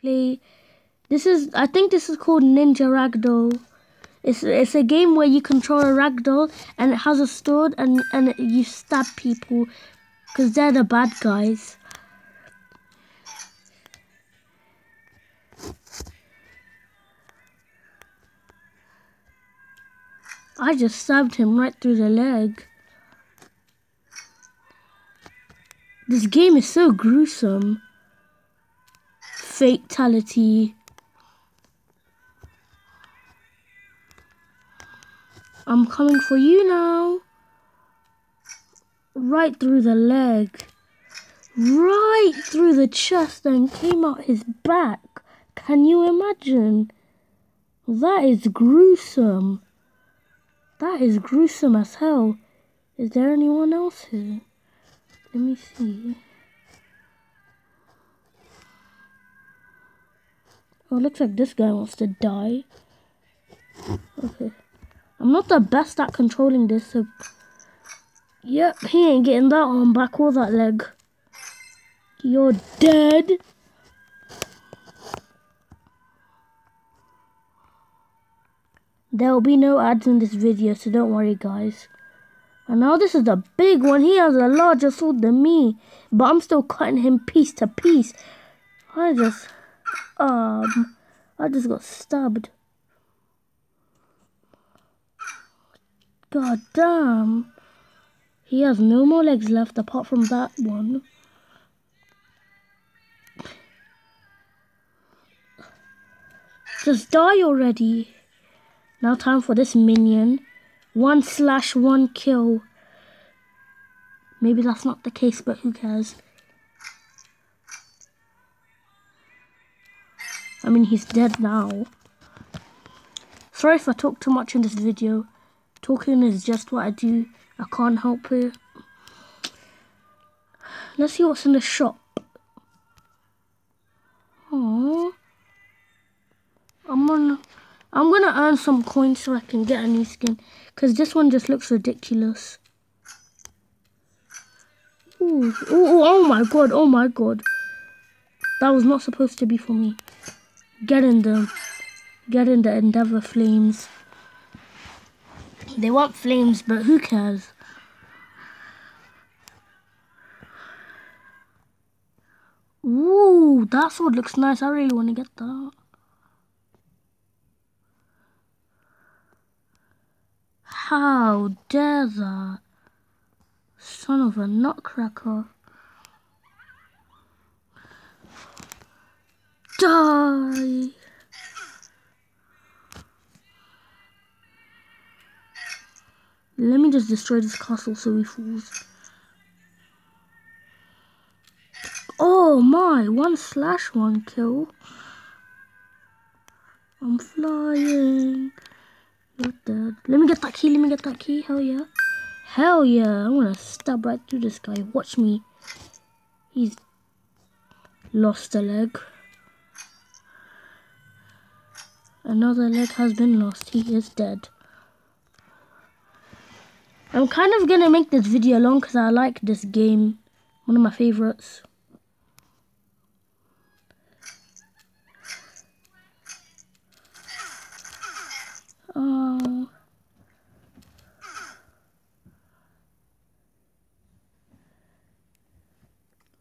play. This is, I think this is called Ninja Ragdoll. It's it's a game where you control a ragdoll and it has a sword and and you stab people because they're the bad guys. I just stabbed him right through the leg. This game is so gruesome. Fatality. I'm coming for you now. Right through the leg. Right through the chest and came out his back. Can you imagine? That is gruesome. That is gruesome as hell. Is there anyone else here? Let me see. Oh, looks like this guy wants to die. Okay. I'm not the best at controlling this, so... Yep, he ain't getting that arm back or that leg. You're dead. There will be no ads in this video, so don't worry, guys. And now this is the big one. He has a larger sword than me. But I'm still cutting him piece to piece. I just... Um... I just got stabbed. God damn. He has no more legs left apart from that one. Just die already. Now time for this minion. One slash one kill. Maybe that's not the case, but who cares? I mean, he's dead now. Sorry if I talk too much in this video. Talking is just what I do. I can't help it. Let's see what's in the shop. Aww. I'm gonna, I'm gonna earn some coins so I can get a new skin. Cause this one just looks ridiculous. Ooh, ooh, oh my god, oh my god. That was not supposed to be for me. Get in the, get in the Endeavor Flames. They want flames, but who cares? Ooh, that sword looks nice. I really want to get that. How dare that? Son of a nutcracker. Die! Let me just destroy this castle so he falls. Oh my, one slash one kill. I'm flying. You're dead. Let me get that key, let me get that key. Hell yeah. Hell yeah. I'm gonna stab right through this guy. Watch me. He's lost a leg. Another leg has been lost. He is dead. I'm kind of going to make this video long because I like this game. One of my favorites. Oh.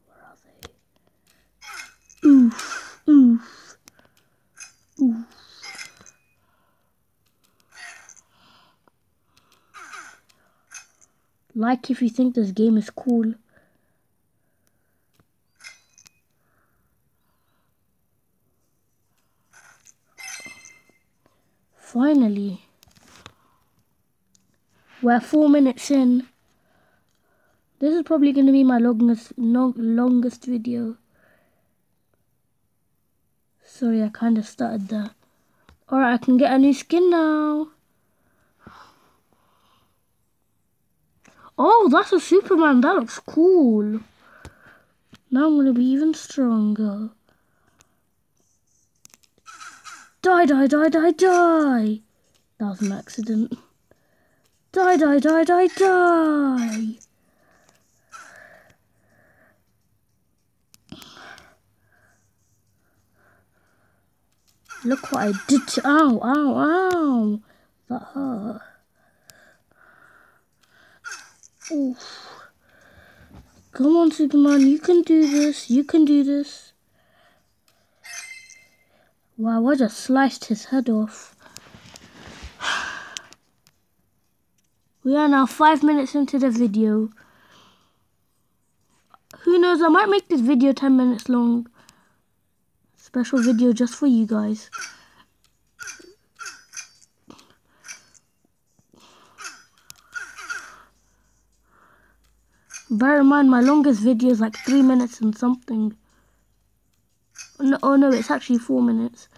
Where are they? Oof, oof, oof. Like if you think this game is cool. Finally. We're four minutes in. This is probably going to be my longest, longest video. Sorry, I kind of started there. Alright, I can get a new skin now. Oh, that's a Superman. That looks cool. Now I'm going to be even stronger. Die, die, die, die, die. That was an accident. Die, die, die, die, die. Look what I did to. Ow, ow, ow. That hurt. Oof. Come on, Superman. You can do this. You can do this. Wow, I just sliced his head off. We are now five minutes into the video. Who knows, I might make this video 10 minutes long. Special video just for you guys. Bear in mind, my longest video is like 3 minutes and something. No, oh no, it's actually 4 minutes.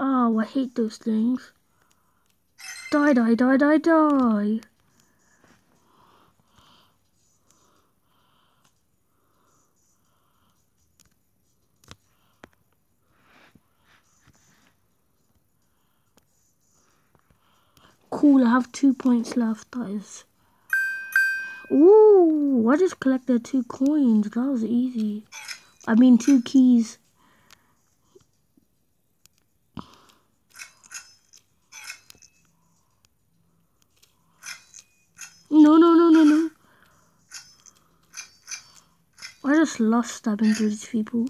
Oh, I hate those things. Die, die, die, die, die. Cool, I have two points left. That is... Ooh, I just collected two coins. That was easy. I mean, two keys. No, no, no, no, no. I just love stabbing through these people.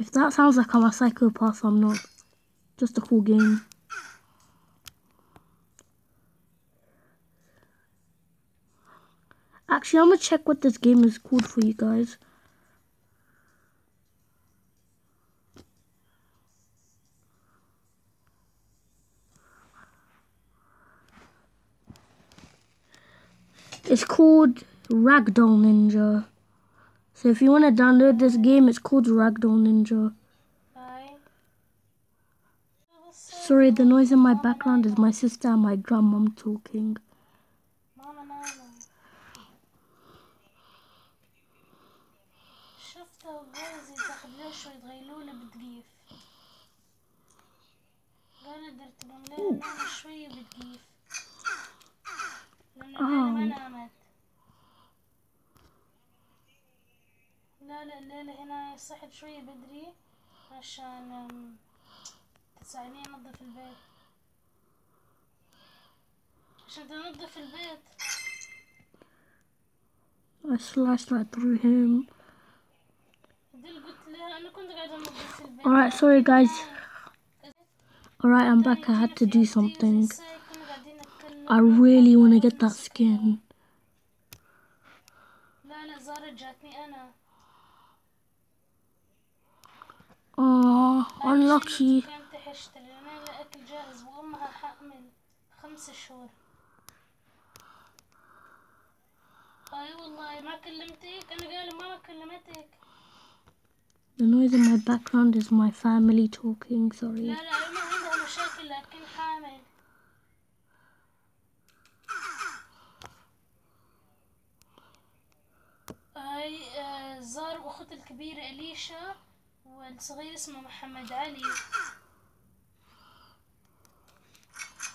If that sounds like I'm a psychopath, I'm not. Just a cool game. Actually, I'm gonna check what this game is called for you guys. It's called Ragdoll Ninja. So if you want to download this game, it's called Ragdoll Ninja. Sorry, the noise in my background is my sister and my grandmom talking. شوي تغيلولة بتقيف؟ قال درت بملاها نام شوية بتقيف. لأنه الليلة ما نامت. لا لا الليلة هنا صحت شوية بدري عشان أم، تساعديني أنظف البيت. عشان تنظف البيت. I sliced right Alright, sorry guys. Alright, I'm back. I had to do something. I really want to get that skin. لا لا زارة جاتني أنا Oh, unlucky. كانت تحشت لأن أنا الأكل جاهز وأمها حامل خمس شهور أي والله ما كلمتك أنا قال ماما كلمتك The noise in my background is my family talking. Sorry. لا لا هي ما عندها مشاكل لكن حامل هاي آه، زار أخت الكبيرة أليشا والصغير اسمه محمد علي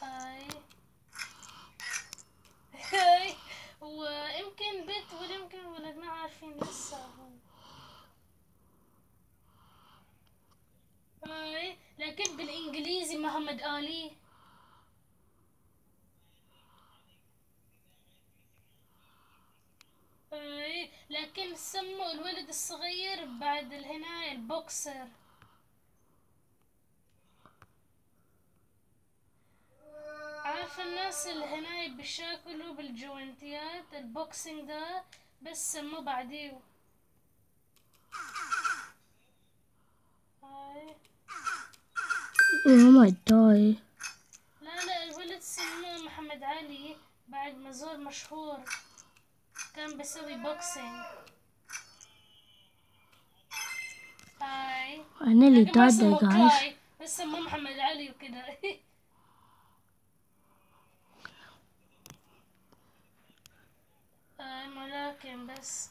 هاي علي هاي لكن سموا الولد الصغير بعد الهناية البوكسر. عارف الناس الهناي بيشاكلوا بالجوينتيات البوكسينج ده بس سموه بعديه. اوه ماي جاد لا لا الولد سموه محمد علي بعد ما زور مشهور. كان بسوي بوكسينج هاي. أنا اللي دادا جايز بس مو محمد علي وكذا هاي ملاكم بس.